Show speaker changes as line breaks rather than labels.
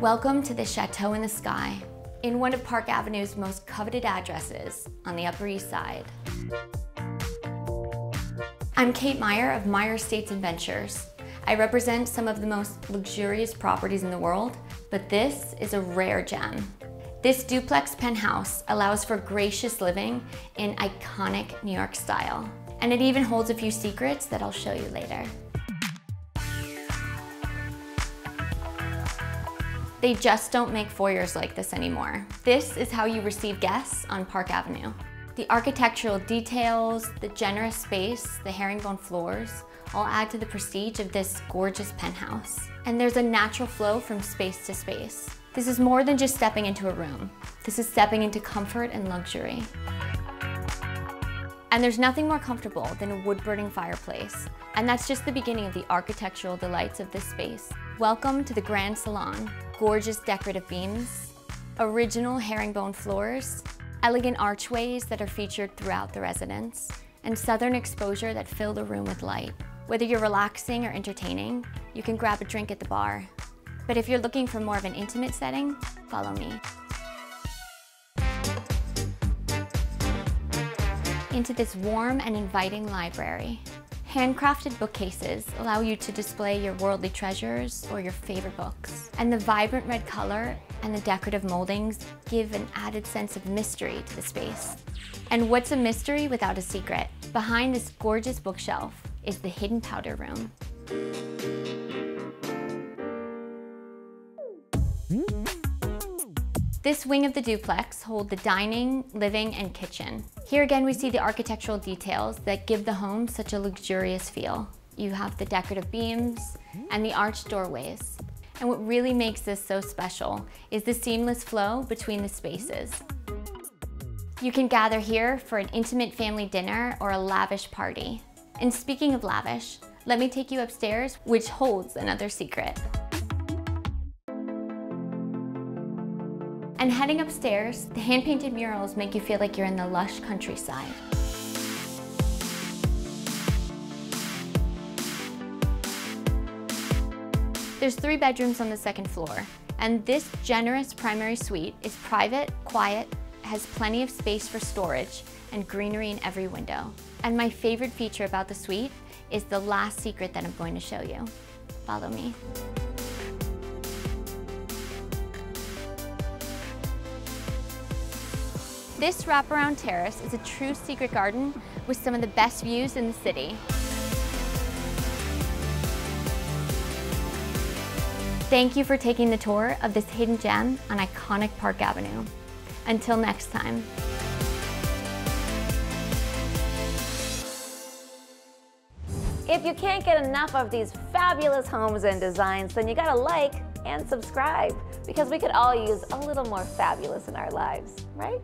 Welcome to the Chateau in the Sky, in one of Park Avenue's most coveted addresses on the Upper East Side. I'm Kate Meier of Meier Estates and Ventures. I represent some of the most luxurious properties in the world, but this is a rare gem. This duplex penthouse allows for gracious living in iconic New York style. And it even holds a few secrets that I'll show you later. They just don't make foyers like this anymore. This is how you receive guests on Park Avenue. The architectural details, the generous space, the herringbone floors, all add to the prestige of this gorgeous penthouse. And there's a natural flow from space to space. This is more than just stepping into a room. This is stepping into comfort and luxury. And there's nothing more comfortable than a wood-burning fireplace. And that's just the beginning of the architectural delights of this space. Welcome to the Grand Salon. Gorgeous decorative beams, original herringbone floors, elegant archways that are featured throughout the residence, and southern exposure that fill the room with light. Whether you're relaxing or entertaining, you can grab a drink at the bar. But if you're looking for more of an intimate setting, follow me. Into this warm and inviting library. Handcrafted bookcases allow you to display your worldly treasures or your favorite books. And the vibrant red color and the decorative moldings give an added sense of mystery to the space. And what's a mystery without a secret? Behind this gorgeous bookshelf is the hidden powder room. This wing of the duplex hold the dining, living, and kitchen. Here again we see the architectural details that give the home such a luxurious feel. You have the decorative beams and the arched doorways. And what really makes this so special is the seamless flow between the spaces. You can gather here for an intimate family dinner or a lavish party. And speaking of lavish, let me take you upstairs, which holds another secret. And heading upstairs, the hand-painted murals make you feel like you're in the lush countryside. There's three bedrooms on the second floor, and this generous primary suite is private, quiet, has plenty of space for storage, and greenery in every window. And my favorite feature about the suite is the last secret that I'm going to show you. Follow me. This wraparound terrace is a true secret garden with some of the best views in the city. Thank you for taking the tour of this hidden gem on iconic Park Avenue. Until next time.
If you can't get enough of these fabulous homes and designs, then you gotta like and subscribe because we could all use a little more fabulous in our lives, right?